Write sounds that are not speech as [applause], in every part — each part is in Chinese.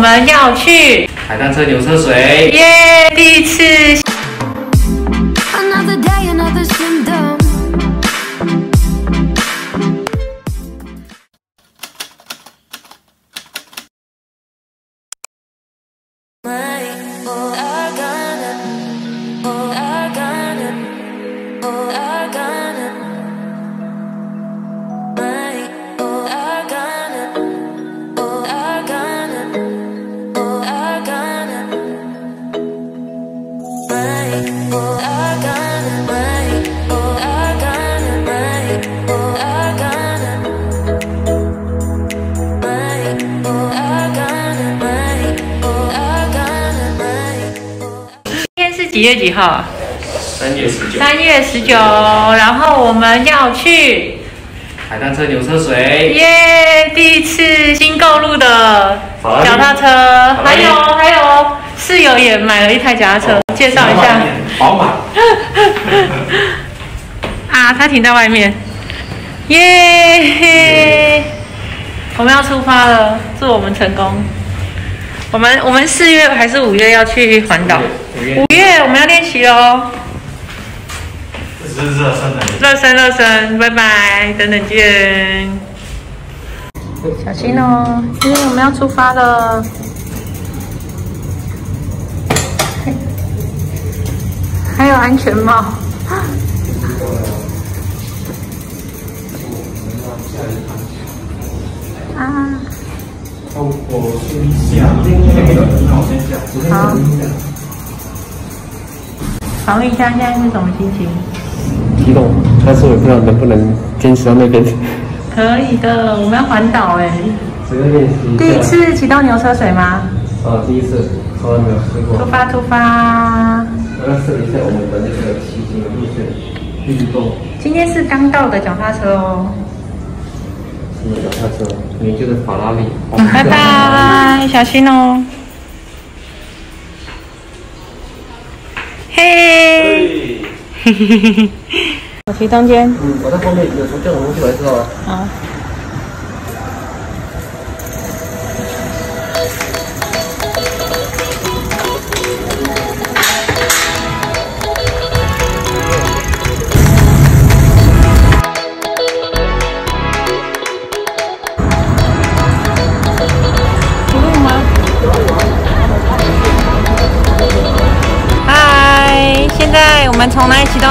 我们要去海滩车牛车水，耶！第一次几月几号啊？三月十九，三月十九，然后我们要去海滩车牛车水，耶！第一次新购入的脚踏车，还有还有室友也买了一台脚踏车，介绍一下宝马，[laughs] 啊，他停在外面，耶！我们要出发了，祝我们成功。我们我们四月还是五月要去环岛？五月五月我们要练习喽。是热身的，热身热身，拜拜，等等见。小心哦，因为我们要出发了。还有安全帽。啊，我我先讲，那我先下，好。访问一下现在是什么心情？激动，但是我不知道能不能坚持到那边，可以的，我们要环岛哎。第一次骑到牛车水吗？啊，第一次，从来没有试过出。发出发！我要试一下我们的那个骑行的路线运动，今天是刚到的脚踏车哦。新的脚踏车，你就是法拉利。拜拜，小心哦。嘿，嘿嘿嘿嘿，[laughs] 我骑中间。嗯，我在后面有时候这种东西来知道啊。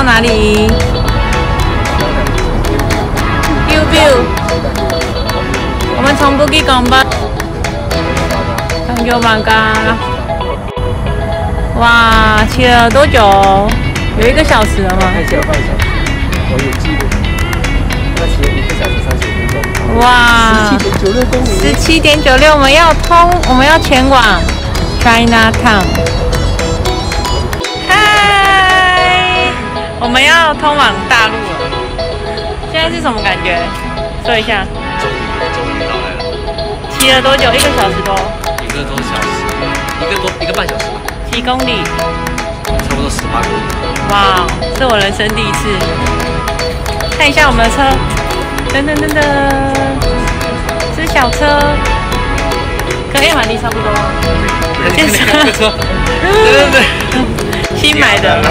哪里骑到哪里？biu biu，我们从 Bukit Gombak 到 g o b a n g a 哇，骑了多久？有一个小时了吗？开起来半小时，我有记录。那骑了一个小时三十五分钟。哇，十七点九六公里。十七点九六，我们要通，我们要前往 China Town。们要通往大陆了。现在是什么感觉？说一下。终于终于到来了，骑了多久？一个小时多，一个多小时，一个多一个半小时吧，几公里？差不多十八公里。哇，是我人生第一次。看一下我们的车，噔噔噔噔，是小车，跟 A 玛丽差不多。介绍这个车，对对对，新买的。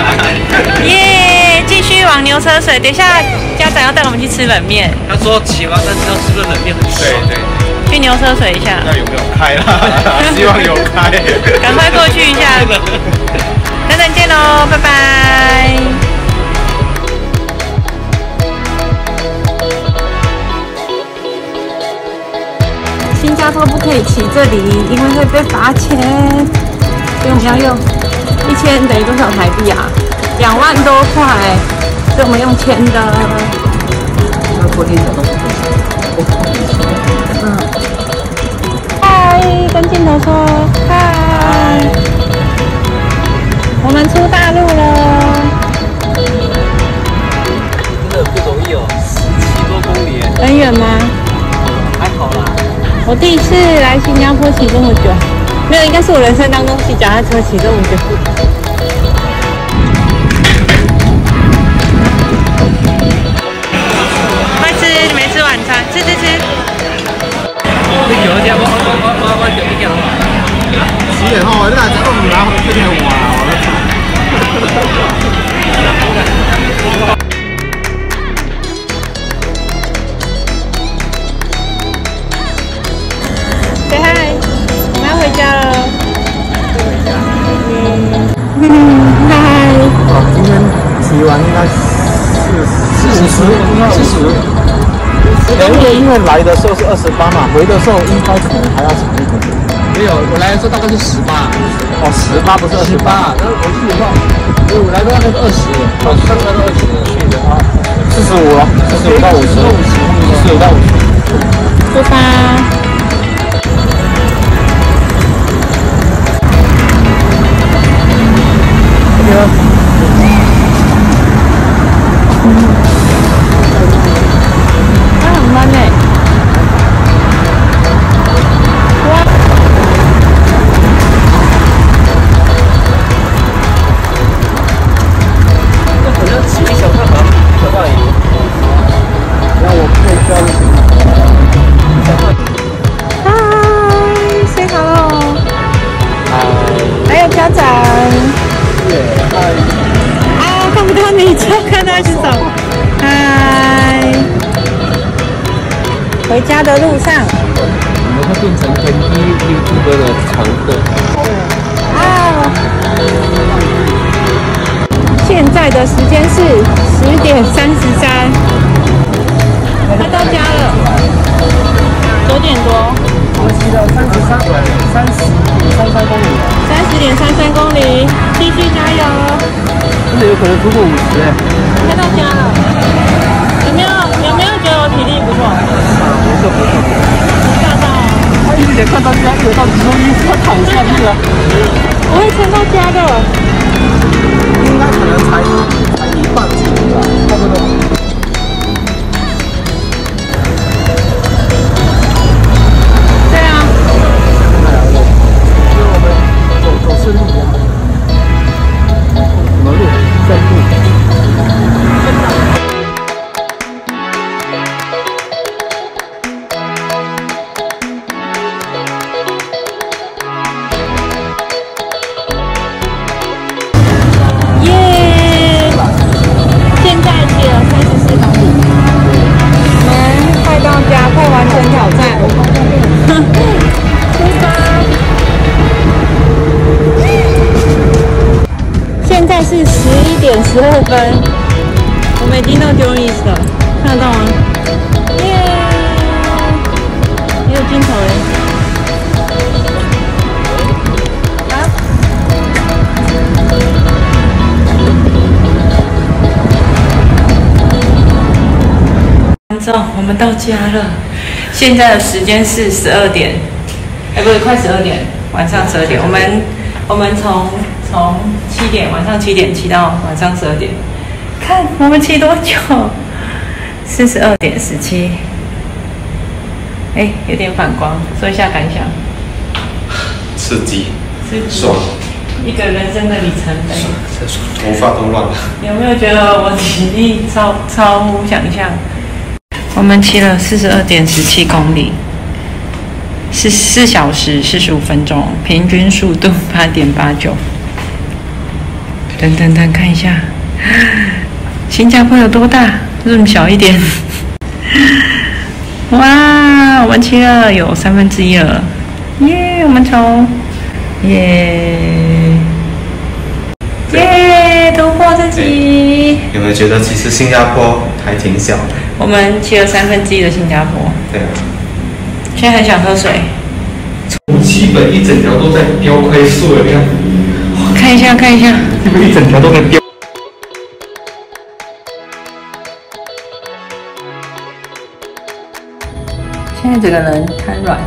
[laughs] 耶！继续往牛车水，等一下家长要带我们去吃冷面，他说骑完单车吃个冷面很爽。对对，去牛车水一下，那有没有开啦？[laughs] 希望有开。赶快过去一下。等等见喽，拜拜。新加坡不可以骑这里，因为会被罚钱，所以我们要用一千等于多少台币啊？两万多块，这我们用签的。那昨天讲到嗯。嗨，跟镜头说嗨。我们出大陆了，真的不容易哦，十七多公里，很远吗？还好啦。我第一次来新加坡骑这么久，没有，应该是我人生当中骑脚踏车骑这么久。快吃，你没吃晚餐，吃吃吃。你叫我只，我我我我我叫你叫我。死人哦！你大家都唔拿去邊度話？我对 [laughs] 为因为来的时候是二十八嘛，回的时候应该可能还要长一点点。没有，我来的时候大概是十八，哦，十八不是二十八，然后我去的话，我来的大概是二十，我上来是二十去的。话，四十五了，四十五到五十，四十五到五十。出发。回家的路上。我们会变成天一 YouTube 的常客。啊！现在的时间是十点三十三，快到家了，九点多，我们骑了三十三，三十点三三公里，三十点三三公里，继续加油！真的有可能突破五十哎。快到家了，有没有有没有觉得我体力？不错不错。吓到，他一眼看到家有到周一，他躺下去了。我会撑到家的。应该可能才才一半左右吧，我们已经到 j o n i s 了，看得到吗？耶！没有镜头哎。观众，我们到家了。现在的时间是十二点，哎，不是，快十二点，晚上十二点。我们我们从从七点晚上七点骑到晚上十二点，看我们骑多久？四十二点十七。哎，有点反光，说一下感想。刺激，是爽，一个人生的里程碑。这头发都乱了。有没有觉得我体力超超乎想象？我们骑了四十二点十七公里，是四小时四十五分钟，平均速度八点八九。等等等，看一下，新加坡有多大？这么小一点。[laughs] 哇，我们骑了有三分之一了，耶！我们从耶耶突破自己。有没有觉得其实新加坡还挺小的？我们骑了三分之一的新加坡，对啊，现在很想喝水。基本一整条都在飙快速了，你看，看一下，看一下，基本一整条都在飙。整个人瘫软。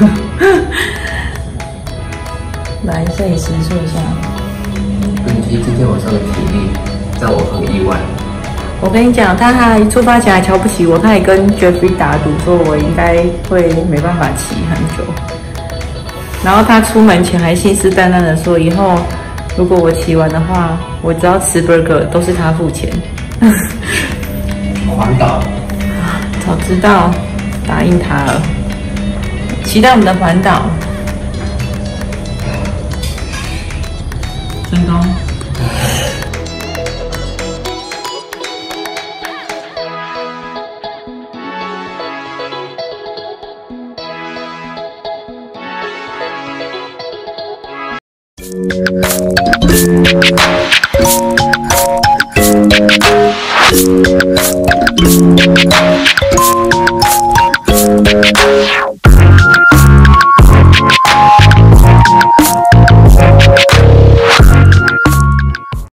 [laughs] 来，摄影师说一下。根据今天晚上的体力，让我很意外。我跟你讲，他还出发前还瞧不起我，他还跟 Jeffrey 打赌说我应该会没办法骑很久。然后他出门前还信誓旦旦的说，以后如果我骑完的话，我只要吃 burger 都是他付钱。[laughs] 环岛，早知道答应他了，期待我们的环岛。听歌。